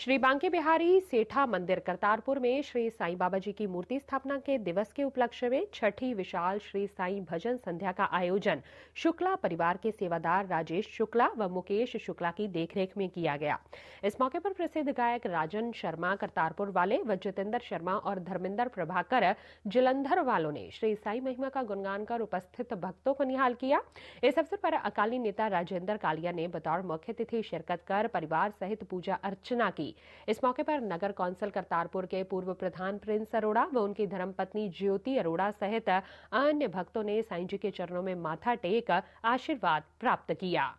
श्री बांके बिहारी सेठा मंदिर, करतारपुर में श्री साईं बाबा जी की मूर्ति स्थापना के दिवस के उपलक्ष्य में छठी विशाल श्री साईं भजन संध्या का आयोजन शुक्ला परिवार के सेवादार राजेश शुक्ला व मुकेश शुक्ला की देखरेख में किया गया। इस मौके पर प्रसिद्ध गायक राजन शर्मा, करतारपुर वाले व जितेंद्र शर्मा और धर्मेंद्र प्रभाकर जलंधर वालों ने श्री साई महिमा का गुणगान कर उपस्थित भक्तों को निहाल किया। इस अवसर पर अकाली नेता राजेंद्र कालिया ने बतौर मुख्य तिथि शिरकत कर परिवार सहित पूजा अर्चना की। इस मौके पर नगर कौंसिल करतारपुर के पूर्व प्रधान प्रिंस अरोड़ा व उनकी धर्मपत्नी ज्योति अरोड़ा सहित अन्य भक्तों ने साई जी के चरणों में माथा टेक आशीर्वाद प्राप्त किया।